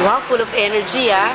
Wow, full of energy ah.